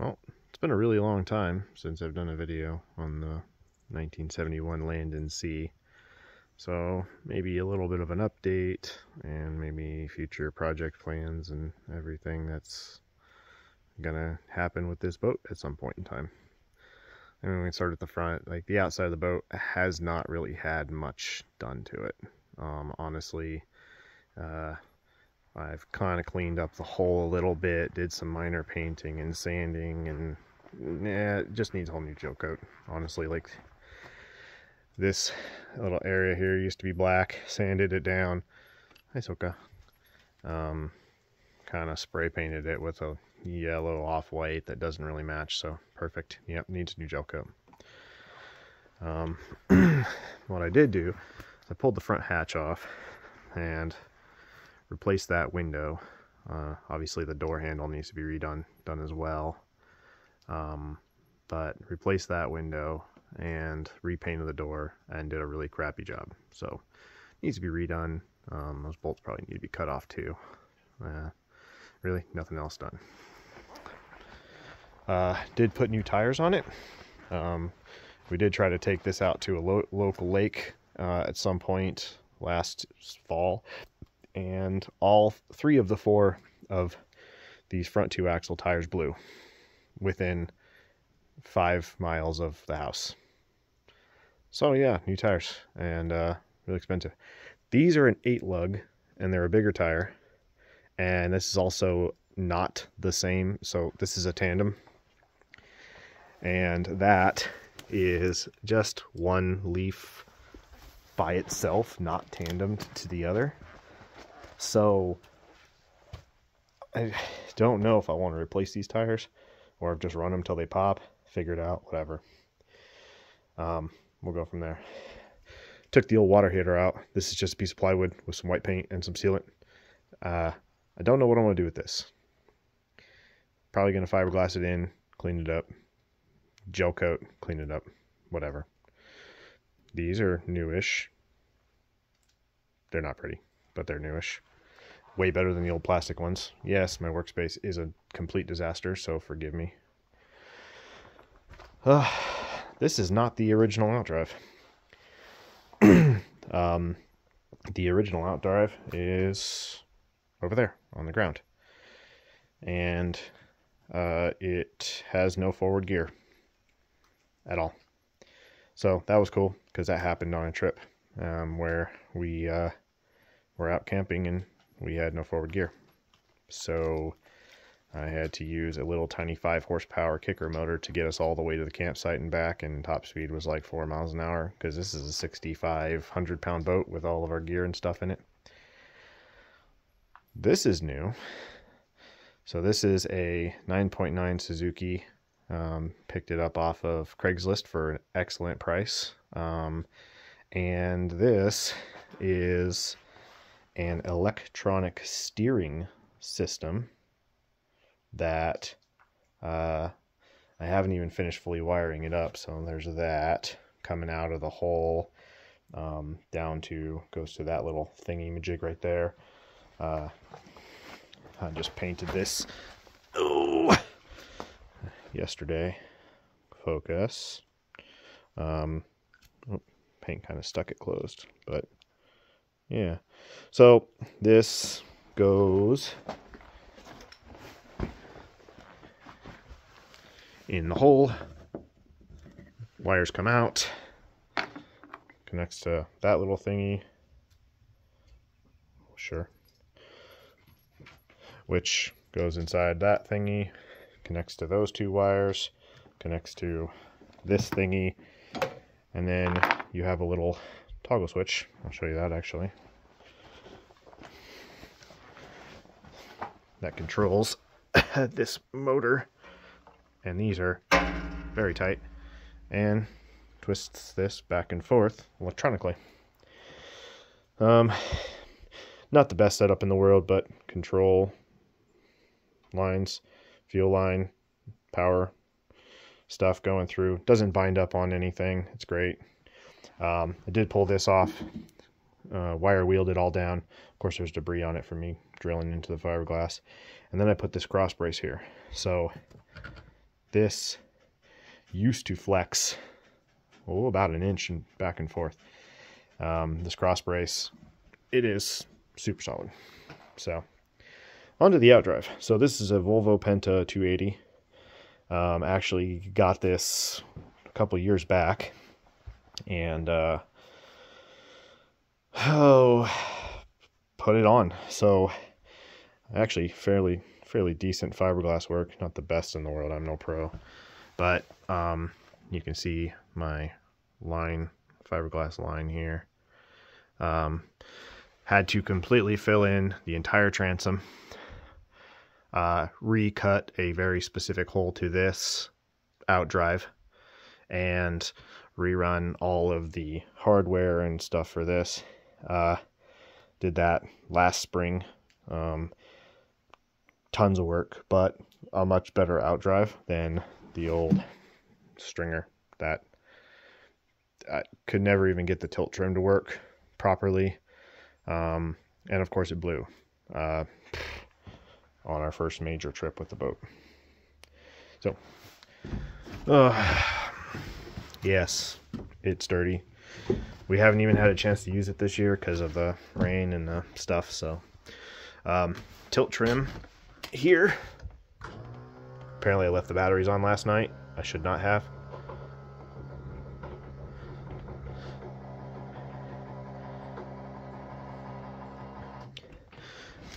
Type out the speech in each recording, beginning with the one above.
Well, it's been a really long time since I've done a video on the 1971 Land and Sea. So maybe a little bit of an update and maybe future project plans and everything that's gonna happen with this boat at some point in time. I mean, we start at the front, like the outside of the boat has not really had much done to it. Um, honestly, uh, I've kind of cleaned up the hull a little bit, did some minor painting and sanding, and yeah, it just needs a whole new gel coat. Honestly, like this little area here used to be black, sanded it down. Hi, Soka. Um, kind of spray painted it with a yellow off-white that doesn't really match, so perfect. Yep, needs a new gel coat. Um, what I did do, is I pulled the front hatch off and replaced that window. Uh, obviously the door handle needs to be redone done as well. Um, but replaced that window and repainted the door and did a really crappy job. So needs to be redone. Um, those bolts probably need to be cut off too. Uh, really, nothing else done. Uh, did put new tires on it. Um, we did try to take this out to a lo local lake uh, at some point last fall, and all three of the four of these front two axle tires blew within five miles of the house. So yeah, new tires and uh, really expensive. These are an eight lug and they're a bigger tire. And this is also not the same. So this is a tandem. And that is just one leaf by itself, not tandem to the other. So I don't know if I want to replace these tires or just run them till they pop, figure it out, whatever. Um, we'll go from there. Took the old water heater out. This is just a piece of plywood with some white paint and some sealant. Uh, I don't know what I'm going to do with this. Probably going to fiberglass it in, clean it up, gel coat, clean it up, whatever. These are newish. They're not pretty, but they're newish. Way better than the old plastic ones. Yes, my workspace is a complete disaster, so forgive me. Uh, this is not the original outdrive. um, the original outdrive is over there on the ground. And uh, it has no forward gear at all. So that was cool because that happened on a trip um, where we uh, were out camping and we had no forward gear. So I had to use a little tiny 5 horsepower kicker motor to get us all the way to the campsite and back, and top speed was like 4 miles an hour because this is a 6,500 pound boat with all of our gear and stuff in it. This is new. So this is a 9.9 Suzuki. Um, picked it up off of Craigslist for an excellent price. Um, and this is an electronic steering system that uh, I haven't even finished fully wiring it up. So there's that coming out of the hole um, down to, goes to that little thingy majig right there. Uh, I just painted this oh, yesterday. Focus. Um, oh, paint kind of stuck it closed, but yeah. So this goes in the hole. Wires come out. Connects to that little thingy. Sure. Which goes inside that thingy. Connects to those two wires. Connects to this thingy. And then you have a little toggle switch. I'll show you that actually. That controls this motor. And these are very tight and twists this back and forth electronically. Um not the best setup in the world but control lines fuel line power stuff going through. Doesn't bind up on anything. It's great um, I did pull this off uh, wire wheeled it all down of course there's debris on it from me drilling into the fiberglass and then I put this cross brace here so this used to flex oh about an inch and back and forth. Um, this cross brace, it is super solid. So onto the outdrive. So this is a Volvo Penta 280. Um, actually got this a couple years back, and uh, oh, put it on. So actually fairly fairly decent fiberglass work. Not the best in the world. I'm no pro, but um, you can see my line fiberglass line here. Um, had to completely fill in the entire transom uh, recut a very specific hole to this outdrive and rerun all of the hardware and stuff for this. Uh, did that last spring. Um, tons of work, but a much better outdrive than the old stringer that I could never even get the tilt trim to work properly. Um, and of course it blew. Uh, on our first major trip with the boat. So, uh, yes, it's dirty. We haven't even had a chance to use it this year because of the rain and the stuff. So, um, tilt trim here. Apparently, I left the batteries on last night. I should not have.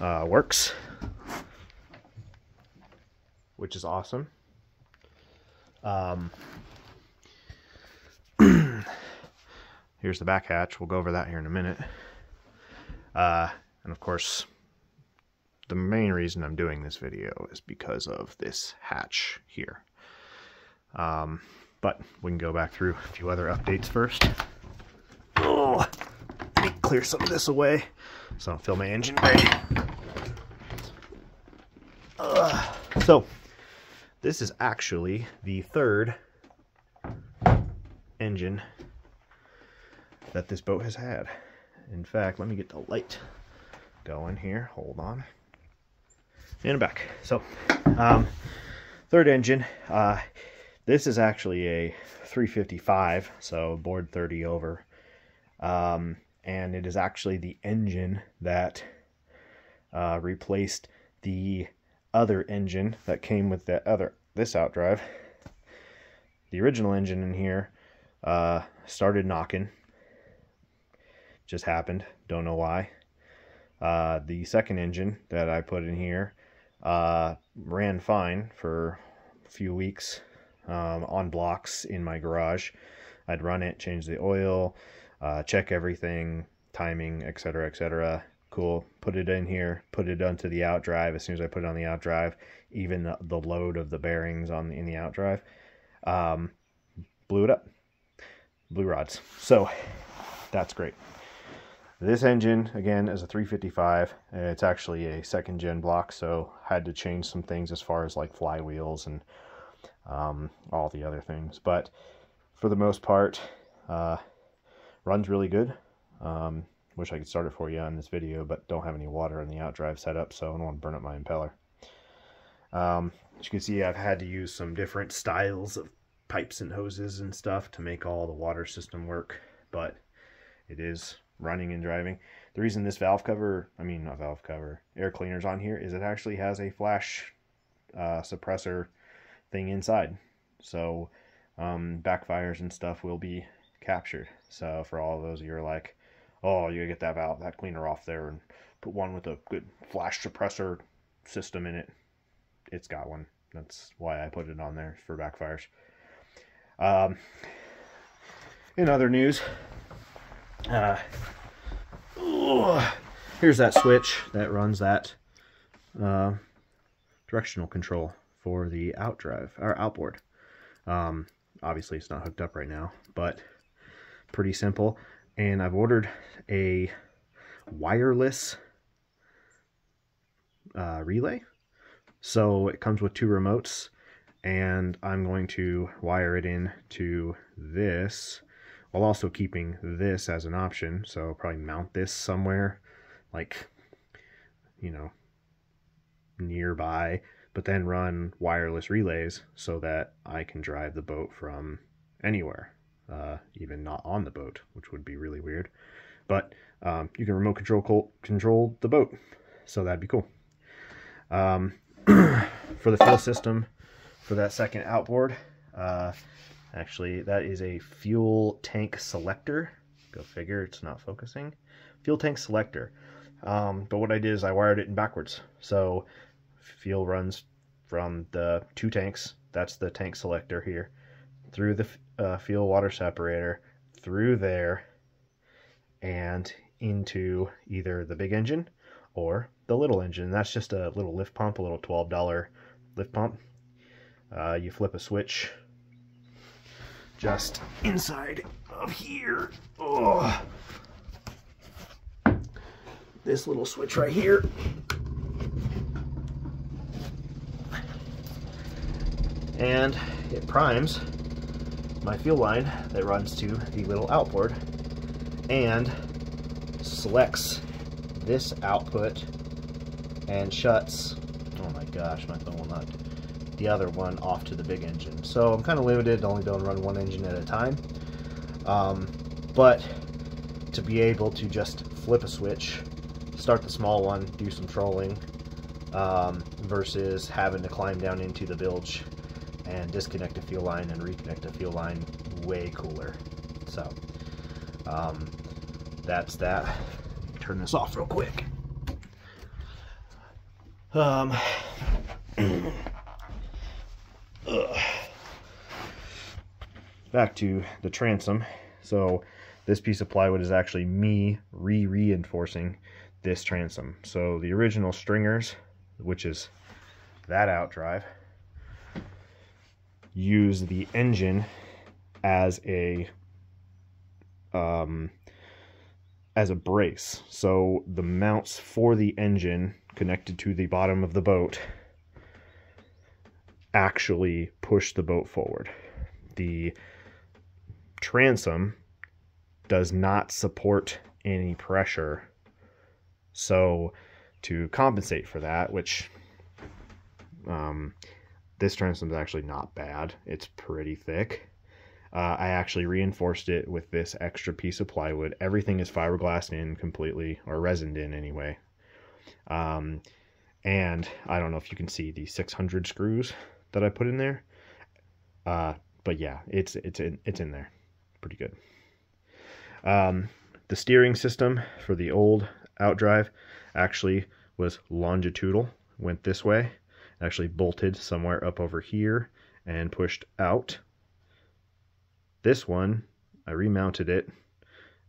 Uh, works which is awesome. Um, here's the back hatch. We'll go over that here in a minute. Uh, and of course, the main reason I'm doing this video is because of this hatch here. Um, but we can go back through a few other updates first. Oh, let me clear some of this away so I don't fill my engine bay. Uh, so, this is actually the third engine that this boat has had. In fact, let me get the light going here. Hold on. And back. So, um, third engine. Uh, this is actually a 355, so bored 30 over. Um, and it is actually the engine that uh, replaced the other engine that came with the other this outdrive. The original engine in here uh, started knocking. Just happened. Don't know why. Uh, the second engine that I put in here uh, ran fine for a few weeks um, on blocks in my garage. I'd run it, change the oil, uh, check everything, timing, etc., etc cool put it in here put it onto the outdrive as soon as i put it on the outdrive even the, the load of the bearings on the, in the outdrive um, blew it up blew rods so that's great this engine again is a 355 and it's actually a second gen block so had to change some things as far as like flywheels and um, all the other things but for the most part uh, runs really good um, Wish I could start it for you on this video, but don't have any water in the outdrive setup, so I don't want to burn up my impeller. Um, as you can see, I've had to use some different styles of pipes and hoses and stuff to make all the water system work, but it is running and driving. The reason this valve cover, I mean not valve cover, air cleaner's on here is it actually has a flash uh, suppressor thing inside. So um, backfires and stuff will be captured. So for all those of you are like, oh, you gotta get that valve, that cleaner off there and put one with a good flash suppressor system in it. It's got one. That's why I put it on there for backfires. Um, in other news, uh, here's that switch that runs that uh, directional control for the outdrive or outboard. Um, obviously, it's not hooked up right now, but pretty simple and I've ordered a wireless uh, relay. So it comes with two remotes and I'm going to wire it in to this while also keeping this as an option. So I'll probably mount this somewhere like, you know, nearby but then run wireless relays so that I can drive the boat from anywhere, uh, even not on the boat, which would be really weird. But um, you can remote control control the boat, so that'd be cool. Um, for the fuel system for that second outboard, uh, actually that is a fuel tank selector. Go figure, it's not focusing. Fuel tank selector. Um, but what I did is I wired it in backwards. So fuel runs from the two tanks, that's the tank selector here, through the uh, fuel water separator, through there, and into either the big engine or the little engine. That's just a little lift pump, a little $12 lift pump. Uh, you flip a switch just inside of here. Oh. This little switch right here. And it primes my fuel line that runs to the little outboard and selects this output and shuts, oh my gosh, my phone will not, the other one off to the big engine. So I'm kind of limited, to only don't run one engine at a time. Um, but to be able to just flip a switch, start the small one, do some trolling, um, versus having to climb down into the bilge and disconnect a fuel line and reconnect a fuel line way cooler. So um, that's that. Turn this off real quick. Um, back to the transom. So this piece of plywood is actually me re-reinforcing this transom. So the original stringers, which is that out drive, use the engine as a um, as a brace. So the mounts for the engine connected to the bottom of the boat actually push the boat forward. The transom does not support any pressure. So to compensate for that, which um, this transom is actually not bad. It's pretty thick. Uh, I actually reinforced it with this extra piece of plywood. Everything is fiberglassed in completely, or resined in anyway. Um, and I don't know if you can see the 600 screws that I put in there. Uh, but yeah, it's it's in it's in there, pretty good. Um, the steering system for the old outdrive actually was longitudinal, went this way, actually bolted somewhere up over here and pushed out this one, I remounted it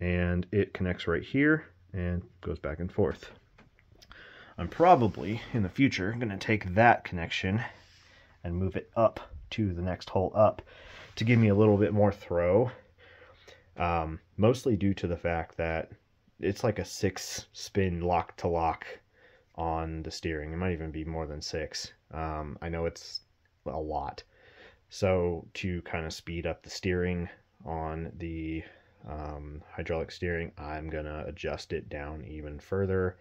and it connects right here and goes back and forth. I'm probably, in the future, going to take that connection and move it up to the next hole up to give me a little bit more throw. Um, mostly due to the fact that it's like a six spin lock to lock on the steering. It might even be more than six. Um, I know it's a lot. So to kind of speed up the steering on the um, hydraulic steering, I'm going to adjust it down even further.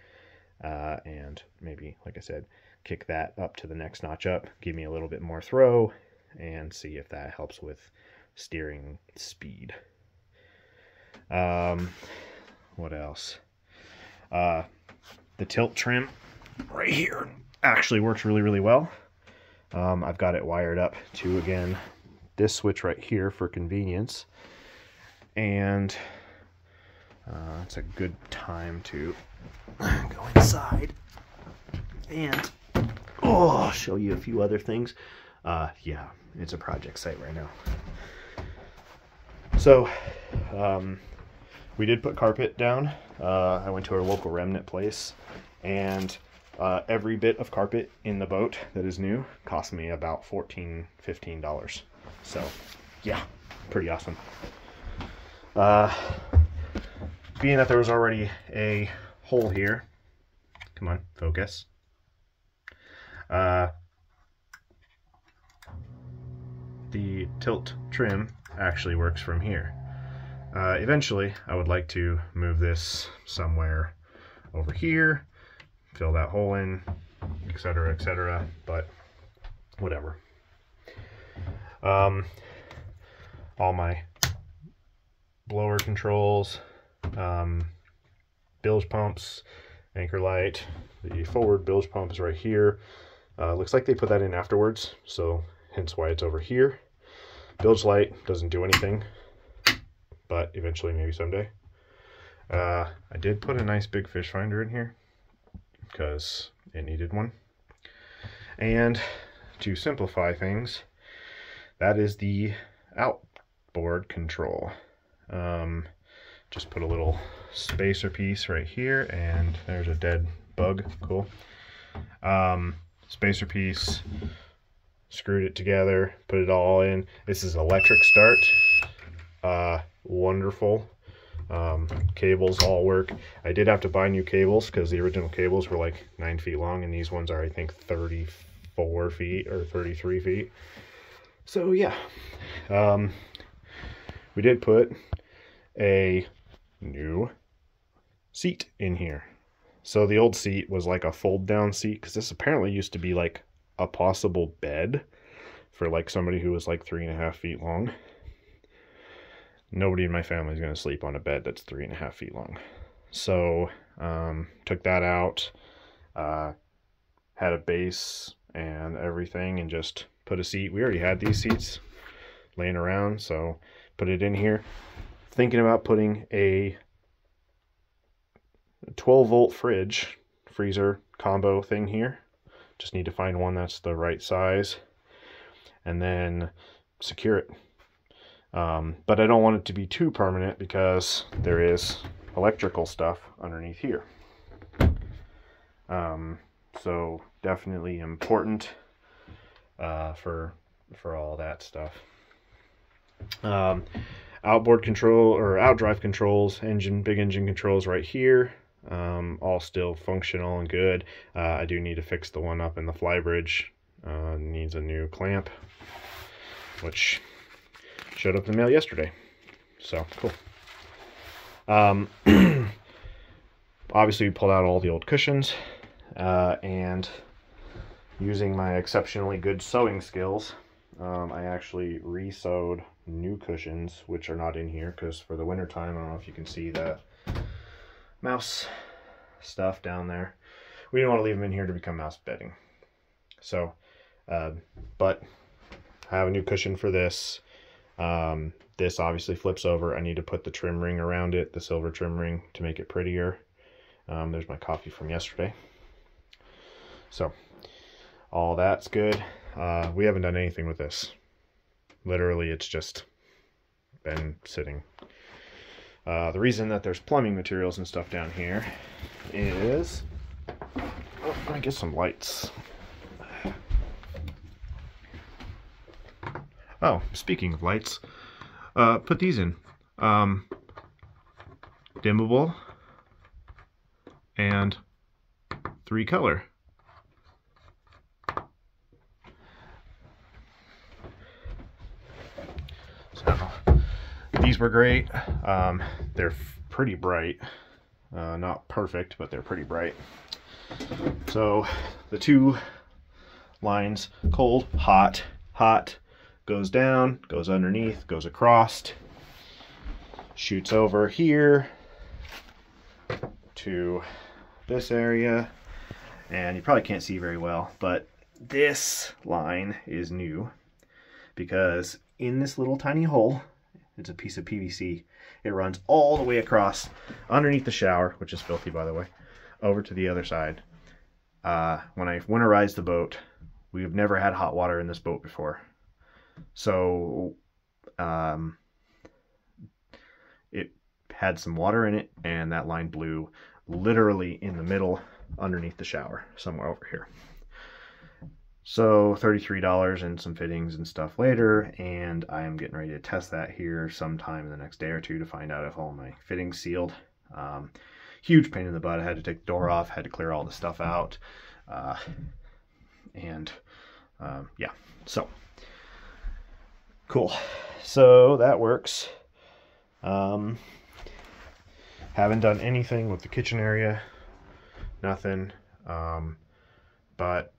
Uh, and maybe, like I said, kick that up to the next notch up, give me a little bit more throw, and see if that helps with steering speed. Um, what else? Uh, the tilt trim right here actually works really, really well. Um, I've got it wired up to, again, this switch right here for convenience. And uh, it's a good time to go inside and oh, show you a few other things. Uh, yeah, it's a project site right now. So, um, we did put carpet down. Uh, I went to our local remnant place and uh, every bit of carpet in the boat that is new cost me about 14 $15. So, yeah, pretty awesome. Uh, being that there was already a hole here, come on, focus. Uh, the tilt trim actually works from here. Uh, eventually, I would like to move this somewhere over here fill that hole in, etc., etc. But whatever. Um, all my blower controls, um, bilge pumps, anchor light. The forward bilge pump is right here. Uh, looks like they put that in afterwards, so hence why it's over here. Bilge light doesn't do anything, but eventually, maybe someday. Uh, I did put a nice big fish finder in here because it needed one. And to simplify things, that is the outboard control. Um, just put a little spacer piece right here and there's a dead bug, cool. Um, spacer piece, screwed it together, put it all in. This is electric start, uh, wonderful. Um, cables all work. I did have to buy new cables because the original cables were like nine feet long and these ones are I think 34 feet or 33 feet. So yeah, um, we did put a new seat in here. So the old seat was like a fold down seat because this apparently used to be like a possible bed for like somebody who was like three and a half feet long. Nobody in my family is going to sleep on a bed that's three and a half feet long. So um, took that out, uh, had a base and everything, and just put a seat. We already had these seats laying around, so put it in here. Thinking about putting a 12 volt fridge freezer combo thing here. Just need to find one that's the right size and then secure it. Um, but I don't want it to be too permanent because there is electrical stuff underneath here. Um, so definitely important uh, for for all that stuff. Um, outboard control or outdrive controls, engine, big engine controls right here. Um, all still functional and good. Uh, I do need to fix the one up in the flybridge. Uh, needs a new clamp, which showed up in the mail yesterday. So cool. Um, obviously, we pulled out all the old cushions, uh, and using my exceptionally good sewing skills, um, I actually re-sewed new cushions, which are not in here because for the winter time, I don't know if you can see the mouse stuff down there. We didn't want to leave them in here to become mouse bedding. So, uh, but I have a new cushion for this. Um, this obviously flips over. I need to put the trim ring around it, the silver trim ring, to make it prettier. Um, there's my coffee from yesterday. So, all that's good. Uh, we haven't done anything with this. Literally, it's just been sitting uh, the reason that there's plumbing materials and stuff down here is... Oh, me get some lights. Oh, speaking of lights, uh, put these in. Um, dimmable and three color. So these were great. Um, they're pretty bright. Uh, not perfect, but they're pretty bright. So the two lines, cold, hot, hot, goes down, goes underneath, goes across, shoots over here to this area. And you probably can't see very well, but this line is new because in this little tiny hole it's a piece of PVC. It runs all the way across underneath the shower, which is filthy, by the way, over to the other side. Uh, when I winterized the boat, we've never had hot water in this boat before. So um, it had some water in it, and that line blew literally in the middle underneath the shower, somewhere over here. So $33 and some fittings and stuff later, and I am getting ready to test that here sometime in the next day or two to find out if all my fittings sealed. Um, huge pain in the butt. I had to take the door off, had to clear all the stuff out, uh, and um, yeah, so cool. So that works. Um, haven't done anything with the kitchen area, nothing. Um, but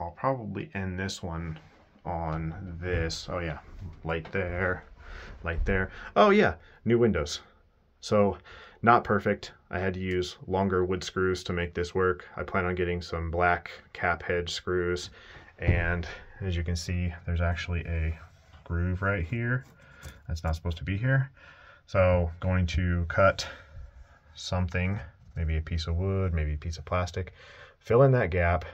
I'll probably end this one on this. Oh yeah, light there, light there. Oh yeah, new windows. So not perfect. I had to use longer wood screws to make this work. I plan on getting some black cap head screws. And as you can see, there's actually a groove right here. That's not supposed to be here. So going to cut something, maybe a piece of wood, maybe a piece of plastic, fill in that gap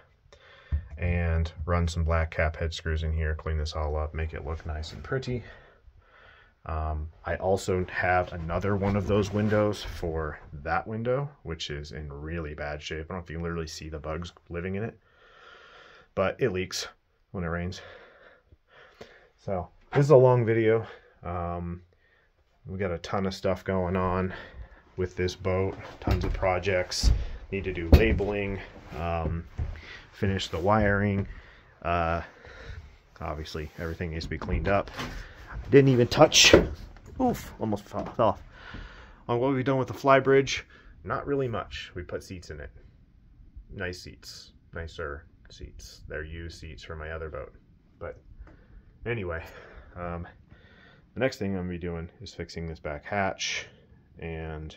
and run some black cap head screws in here, clean this all up, make it look nice and pretty. Um, I also have another one of those windows for that window, which is in really bad shape. I don't know if you can literally see the bugs living in it, but it leaks when it rains. So this is a long video. Um, we got a ton of stuff going on with this boat, tons of projects. Need to do labeling, um, finish the wiring. Uh, obviously, everything needs to be cleaned up. Didn't even touch. Oof, almost fell off. On what we've done with the flybridge, not really much. We put seats in it. Nice seats. Nicer seats. They're used seats for my other boat. But anyway, um, the next thing I'm going to be doing is fixing this back hatch and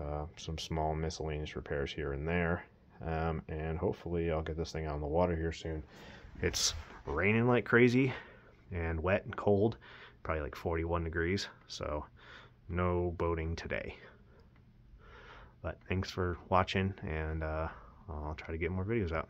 uh, some small miscellaneous repairs here and there. Um, and hopefully I'll get this thing out on the water here soon. It's raining like crazy and wet and cold probably like 41 degrees, so no boating today. But thanks for watching, and uh, I'll try to get more videos out.